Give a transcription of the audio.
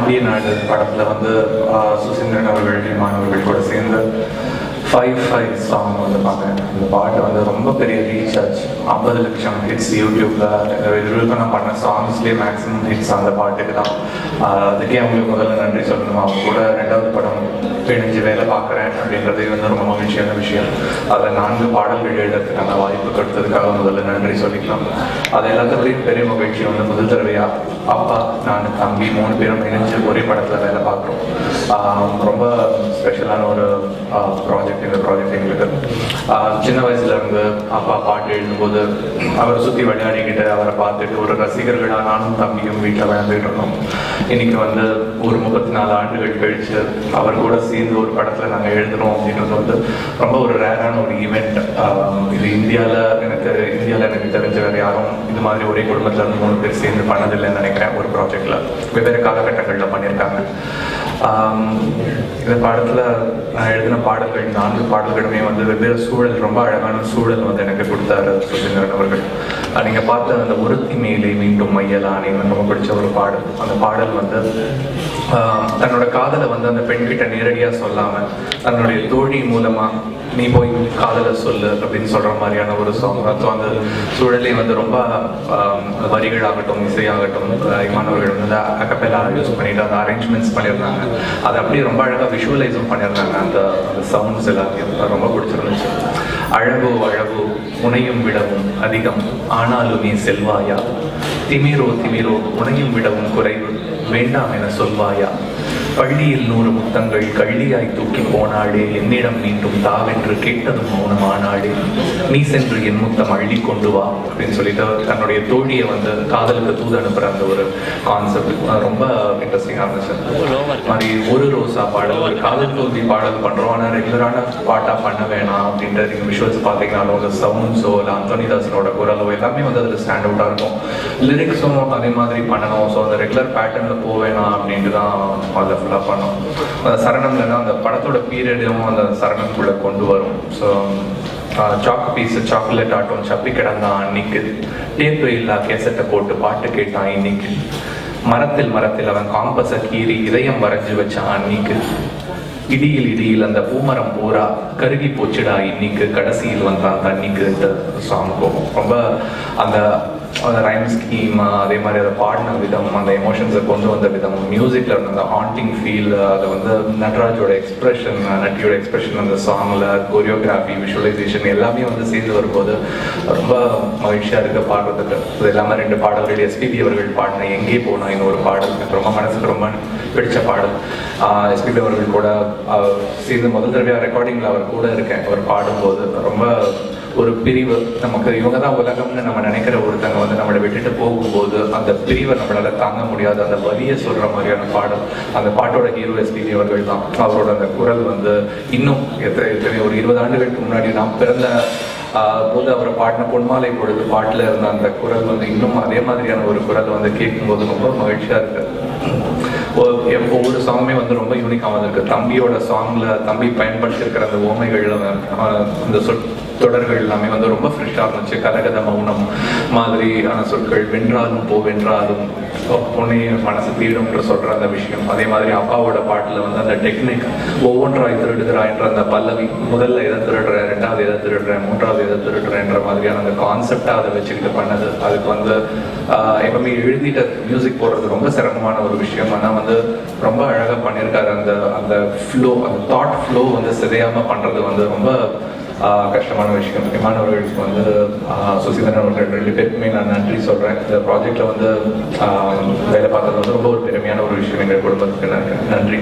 பாண்டிய நாடு படத்துல வந்து ஆஹ், சுசீந்திரன் அவர்கள் மாணவர்கள் கூட சேர்ந்து ஃபைவ் ஃபைவ் சாங் வந்து பார்த்தேன் இந்த பாட்டு வந்து ரொம்ப பெரிய ரீச் ஆச்சு. ஐம்பது லட்சம் ஹிட்ஸ் யூடியூப்ல இது நான் பண்ண சாங்ஸ்லேயே மேக்ஸிமம் ஹிட்ஸ் அந்த பாட்டுக்கு தான். அதுக்கே அவங்களுக்கு முதல்ல நன்றி சொல்லணும்? அவங்க கூட ரெண்டாவது படம் பிணைஞ்சு வேலை பார்க்குறேன் அப்படின்றது வந்து ரொம்ப மகிழ்ச்சியான விஷயம். அதில் நான்கு பாடல்கள் எழுதுறதுக்கான வாய்ப்பு கொடுத்ததுக்காக முதல்ல நன்றி சொல்லிக்கலாம். அது எல்லாத்தையும் பெரிய மகிழ்ச்சி வந்து முதல் தடவையா அப்பா நான் தம்பி மூணு பேரும் இணைஞ்சு ஒரே படத்தில் வேலை பார்க்குறோம். ரொம்ப ஸ்பெஷலான ஒரு ப்ராஜெக்ட் இந்த ப்ராஜெக்ட் எங்களுக்கு. ஆஹ் சின்ன வயசுல இருந்து அப்பா பாட்டு எழுதும்போது அவரை சுற்றி விளையாடிக்கிட்டு அவரை பார்த்துட்டு ஒரு ரசிகர்களாக நானும் தம்பியும் வீட்டில் விளையாண்டுட்டு இருந்தோம். இன்னைக்கு வந்து ஒரு முப்பத்தி நாலு ஆண்டுகள் கழிச்சு அவர் கூட சேர்ந்து ஒரு படத்தில் நாங்கள் எழுதுறோம் அப்படின்றது வந்து ரொம்ப ஒரு ரேரான ஒரு ஈவெண்ட் இது இந்தியாவில் எனக்கு இந்தியாவில் எனக்கு தெரிஞ்ச வேறு யாரும் இது மாதிரி ஒரே குடும்பத்தில் இருந்து மூணு பேர் சேர்ந்து பண்ணதில்லைன்னு நினைக்கிறேன் ஒரு ப்ராஜெக்ட்ல வெவ்வேறு காலகட்டங்களில் பண்ணியிருக்காங்க இந்த பாடத்தில் நான் எழுதின பாடல்கள் நான்கு பாடல்களுமே வந்து வெவ்வேறு சூழல் ரொம்ப அழகான சூழல் வந்து எனக்கு கொடுத்தாரு சுசீந்திரன் அவர்கள். நீங்கள் நீங்க பார்த்த அந்த ஒருத்தி மேலே மீண்டும் மையலானே வந்து ரொம்ப பிடிச்ச ஒரு பாடல். அந்த பாடல் வந்து தன்னோட காதலை வந்து அந்த பெண்கிட்ட நேரடியா சொல்லாம தன்னுடைய தோழி மூலமா நீ போய் காதலை சொல்லு அப்படின்னு சொல்ற மாதிரியான ஒரு சாங் ஸோ அந்த சூழலே வந்து ரொம்ப வரிகளாகட்டும் இசையாகட்டும் ஆஹ், மாணவர்கள் வந்து அக்கப்பெல்லாம் யூஸ் பண்ணிட்டு அந்த அரேஞ்ச்மெண்ட்ஸ் பண்ணியிருந்தாங்க. அதை அப்படியே ரொம்ப அழகாக விஷுவலைஸும் பண்ணியிருந்தாங்க. அந்த அந்த சவுண்ட்ஸ் எல்லாத்தையும். ரொம்ப பிடிச்சிருந்துச்சு. அழகோ அழகோ உனையும் விடவும் அதிகம். ஆனாலுமே செல்வாயா? திமிரோ திமிரோ உனையும் விடவும் குறைவு. வேண்டாம் என சொல்வாயா? பள்ளியில் நூறு முத்தங்கள் கள்ளியாய் தூக்கி போனாளே. என்னிடம் மீண்டும் தாவென்று கேட்டதும் மௌனமானாளே. நீ சென்று என் முத்தம் அள்ளி கொண்டு வா அப்படின்னு சொல்லிட்டு தன்னுடைய தோழியை வந்து காதலுக்கு தூது அனுப்புற அந்த ஒரு கான்செப்ட் ரொம்ப இன்ட்ரெஸ்டிங்காக இருந்துச்சு. மாதிரி ஒரு ரோசா பாடல் ஒரு காதல் தோல்வி பாடல் பண்றோம். ஆனால் ரெகுலரான பாட்டா பண்ண வேணாம் அப்படின்ற நீங்க விஷுவல்ஸ் பார்த்தீங்கன்னாலும் அந்த சவுண்ட்ஸோ இல்லை அந்தோனிதாசனோட குரலோ எல்லாமே வந்து அதில் ஸ்டாண்ட் அவுட்டாக இருக்கும். லிரிக்ஸும் அதே மாதிரி பண்ணணும். ஸோ அந்த ரெகுலர் பேட்டர்னில் போவேணாம் அப்படின்ட்டு தான் அதை ஃபுல்லாக பண்ணோம். சரணம் சரணம்லன்னா அந்த படத்தோட பீரியடும் அந்த சரணம்குள்ளே கொண்டு வரும். ஸோ சாக் பீஸ் சாக்லேட் ஆட்டம் சப்பி கிடந்தான் அன்னைக்கு டேப் இல்லா கேசட்டை போட்டு பாட்டு கேட்டான் இன்னைக்கு. மரத்தில் மரத்தில் அவன் காம்பஸை கீறி இதயம் வரைஞ்சி வச்சான் அன்னைக்கு. இடியில் இடியில் அந்த பூமரம் பூரா கருகி போச்சுடா இன்னைக்கு கடைசியில் வந்தான் தண்ணிக்கு சாங் போகும் ரொம்ப அந்த அந்த ரைம் ஸ்கீம் அதே மாதிரி அதை பாடின விதம் அந்த எமோஷன்ஸை கொண்டு வந்த விதம் மியூசிக்கில் இருந்த அந்த ஹாண்டிங் ஃபீல் அதை வந்து நட்ராஜோட எக்ஸ்பிரஷன் நட்டியோட எக்ஸ்பிரஷன் அந்த சாங்ல கொரியோகிராஃபி விஷுவலைசேஷன் எல்லாமே வந்து சேர்ந்து வரும்போது ரொம்ப மகிழ்ச்சியாக இருக்குது பாடுறதுக்கு. இது எல்லாமே ரெண்டு பாடல்கள் எஸ்பிபி அவர்கள் பாடின எங்கே போனா இன்னொரு பாடல். எனக்கு ரொம்ப மனசுக்கு ரொம்ப பிடிச்ச பாடல். எஸ்பிபி அவர்கள் கூட சேர்ந்து முதல் தடவையாக ரெக்கார்டிங்கில் அவர் கூட இருக்கேன். அவர் பாடும்போது ரொம்ப ஒரு பிரிவு. நமக்கு இவங்க தான் உலகம்னு நம்ம நினைக்கிற ஒருத்தங்க வந்து நம்மளை விட்டுட்டு போகும்போது அந்த பிரிவை நம்மளால தாங்க முடியாது. அந்த வலியை சொல்ற மாதிரியான பாடல். அந்த பாட்டோட ஹீரோ எஸ்பிபி அவர்கள் தான் அவரோட அந்த குரல் வந்து இன்னும் எத்தனை எத்தனை ஒரு இருபது ஆண்டுகளுக்கு முன்னாடி நாம் பிறந்த ஆஹ், போது அவர் பாடின பொன்மாலை பொழுது பாட்டில் இருந்த அந்த குரல் வந்து இன்னும் அதே மாதிரியான ஒரு குரல் வந்து கேட்கும்போது ரொம்ப மகிழ்ச்சியா இருக்கு. ஒ- எப்போ ஒவ்வொரு சாங்குமே வந்து ரொம்ப யூனிக்காக வந்திருக்கு. தம்பியோட சாங்ல தம்பி பயன்படுத்தியிருக்கிற அந்த ஓமைகள் ஆஹ், அந்த சொல் தொடர்கள் எல்லாமே வந்து ரொம்ப ஃப்ரெஷ்ஷாக இருந்துச்சு. கலகத மௌனம் மாதிரியான சொற்கள் வென்றாலும் போ வென்றாலும் பொண்ணை மனசு தீடும்ன்ற சொல்ற அந்த விஷயம். அதே மாதிரி அப்பாவோட பாட்டில் வந்து அந்த டெக்னிக் ஒவ்வொன்றாய் திருடுகிறாய்ன்ற அந்த பல்லவி முதல்ல எதை திருடுறேன் ரெண்டாவது எதை திருடுறேன் மூன்றாவது எதை திருடுறேன்ற மாதிரியான அந்த கான்செப்டாக அதை வச்சுக்கிட்டு பண்ணது. அதுக்கு வந்து எப்பவுமே எழுதிட்டு மியூசிக் போடுறது ரொம்ப சிரமமான ஒரு விஷயம். ஆனால் வந்து ரொம்ப அழகாக பண்ணியிருக்காரு. அந்த அந்த ஃப்ளோ அந்த தாட் ஃப்ளோ வந்து சிதையாம பண்ணுறது வந்து ரொம்ப கஷ்டமான விஷயம். மாணவர்களுக்கு வந்து சுசிதன் அவர்கள் ரெண்டு பேருக்குமே நான் நன்றி சொல்றேன். இந்த ப்ராஜெக்ட்ல வந்து ஆஹ் வேலை பார்த்தது வந்து ரொம்ப ஒரு பெருமையான ஒரு விஷயம் எங்கள் குடும்பத்துக்கு நன்றி.